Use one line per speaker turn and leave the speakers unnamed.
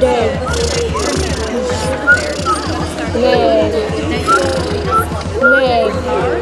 day. Leg. Leg.